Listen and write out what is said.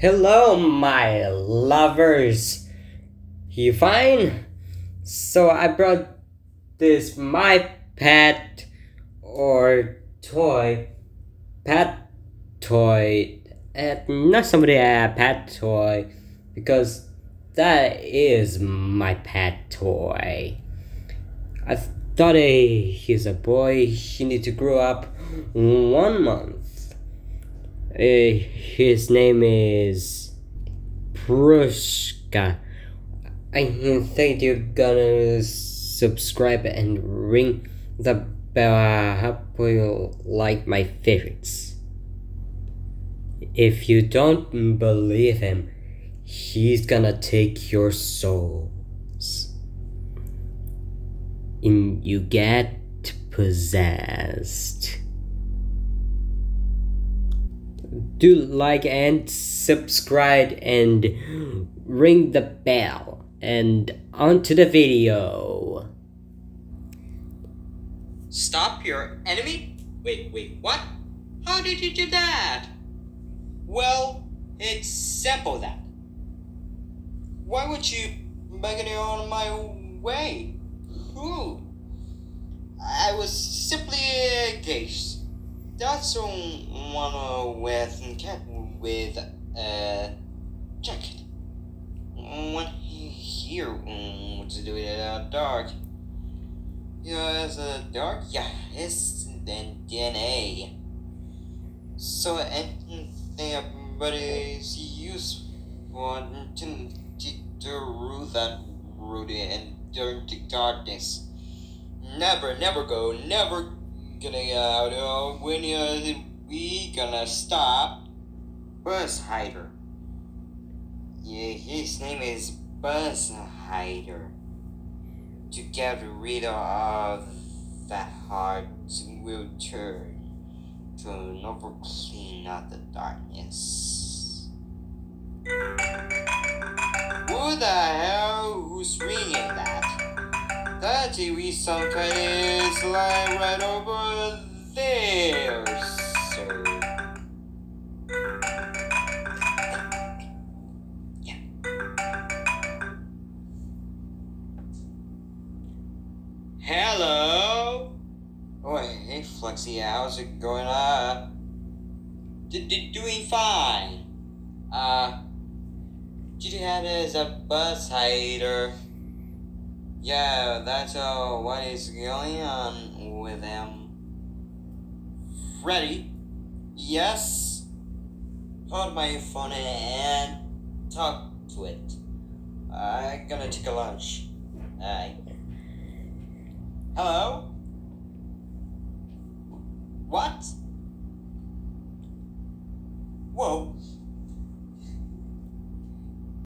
Hello, my lovers. You fine? So I brought this my pet or toy, pet toy, and not somebody a pet toy, because that is my pet toy. I thought he, he's a boy. He need to grow up one month. Uh, his name is Prushka. I think you're gonna subscribe and ring the bell. I hope you like my favorites. If you don't believe him, he's gonna take your souls. And you get possessed. Do like and subscribe and ring the bell and onto the video Stop your enemy? Wait, wait, what? How did you do that? Well, it's simple that. Why would you make it on my way? Who? I was simply engaged. That's one with cap with a jacket. When he here what to do it uh, dark. Yeah, it's a dark. Yeah, it's in DNA. So anything everybody's used for to to rule that road and dirty darkness. Never, never go, never gonna get out of when uh, we gonna stop Buzzhider. Yeah, his name is Buzz Hider. To get rid of that heart will turn to never clean out the darkness. Who the hell? TV some kind is lying right over there, sir. Yeah. Hello. Oh, hey, Fluxie, how's it going? Uh, d- d- doing fine. Uh, did you have as a Buzzhider? Yeah, that's uh, what is going on with them. Freddy? Yes? Hold my phone and talk to it. I'm gonna take a lunch. Alright. Hello? What? Whoa.